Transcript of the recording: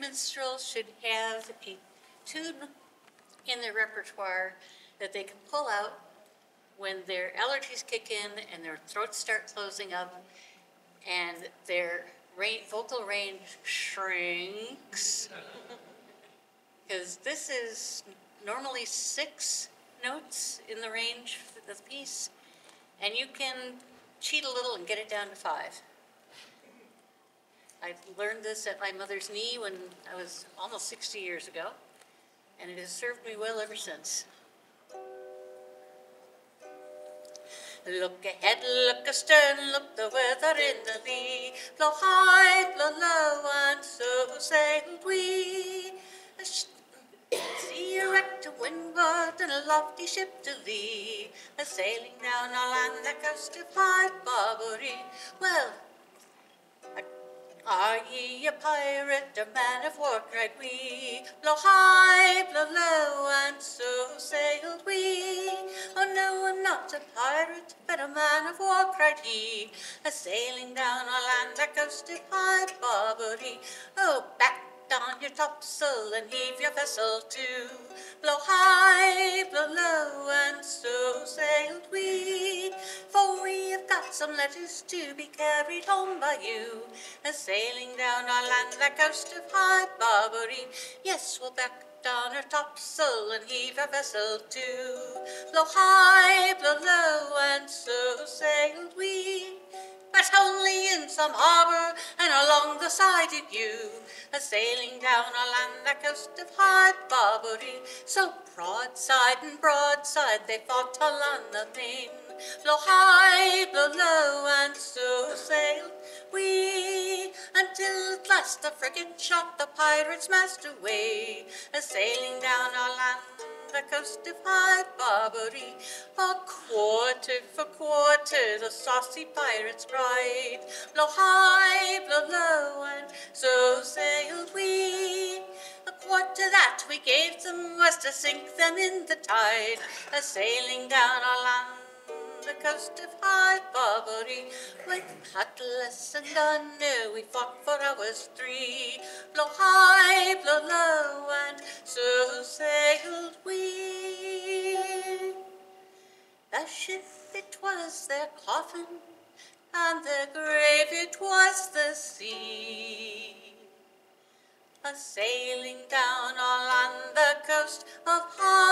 minstrel should have a tune in their repertoire that they can pull out when their allergies kick in and their throats start closing up and their vocal range shrinks. Because this is normally six notes in the range of the piece, and you can cheat a little and get it down to five. I learned this at my mother's knee when I was almost 60 years ago, and it has served me well ever since. Look ahead, look astern, look the weather in the lee. Blow high, blow low, and so sailed we. A sea erect to windward and a lofty ship to lee. A sailing down along the coast of High Barbary. Well, are ye a pirate, a man of war, cried we? Blow high, blow low, and so sailed we. Oh no, I'm not a pirate, but a man of war, cried he, a sailing down a land coast of High Barbary. Oh, back down your topsail and heave your vessel to. Have got some letters to be carried home by you. A sailing down our land, the coast of High Barbary. Yes, we'll back down our topsail and heave our vessel to. Blow high, blow low, and so sailed we but only in some harbour and along the side of you, a sailing down our land the coast of High Barbary. So broadside and broadside they fought along the main, blow high, blow low, and so sailed we, until at last the frigate shot the pirates' mast away, a sailing down our land the coast of High Barbary. A quarter for quarter the saucy pirates cried, Blow high, blow low, and so sailed we. A quarter that we gave them was to sink them in the tide, a sailing down our land the coast of High Barbary. With cutlass and gun, we fought for hours three. Blow high, blow low, and so sailed we. The ship it was their coffin, and their grave it was the sea. A sailing down along the coast of High.